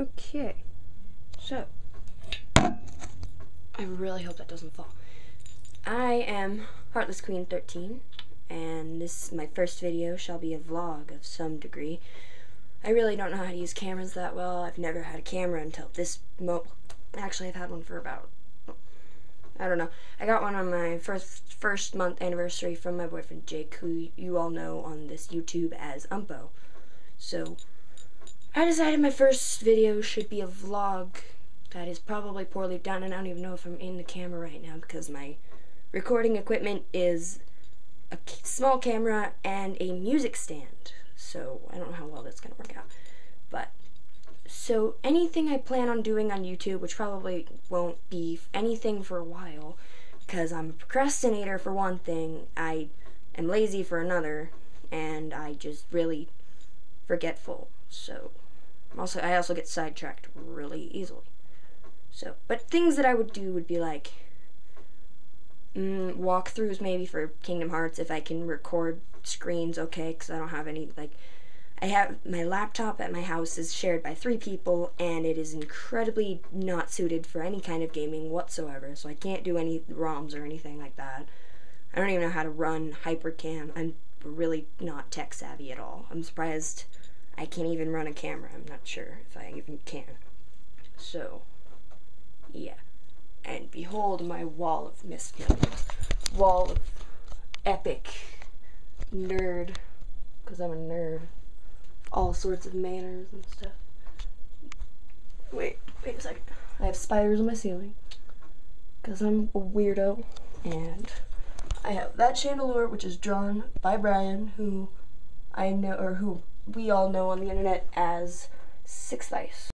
Okay, so I really hope that doesn't fall. I am Heartless Queen 13, and this my first video shall be a vlog of some degree. I really don't know how to use cameras that well. I've never had a camera until this mo. Actually, I've had one for about I don't know. I got one on my first first month anniversary from my boyfriend Jake, who you all know on this YouTube as Umpoe. So I decided my first video should be a vlog that is probably poorly done, and I don't even know if I'm in the camera right now because my recording equipment is a small camera and a music stand. So I don't know how well that's gonna work out, but so anything I plan on doing on YouTube, which probably won't be anything for a while, because I'm a procrastinator for one thing, I am lazy for another, and I just really forgetful. So also I also get sidetracked really easily. So, but things that I would do would be like mm, walkthroughs maybe for Kingdom Hearts if I can record screens okay, because I don't have any like I have my laptop at my house is shared by three people and it is incredibly not suited for any kind of gaming whatsoever. So I can't do any ROMs or anything like that. I don't even know how to run HyperCam. I'm really not tech savvy at all. I'm surprised I can't even run a camera. I'm not sure if I even can. So, yeah. And behold my wall of misfeelings. Wall of epic nerd. Because I'm a nerd all sorts of manners and stuff. Wait, wait a second. I have spiders on my ceiling because I'm a weirdo, and I have that chandelier which is drawn by Brian, who I know or who we all know on the internet as SixxthIce.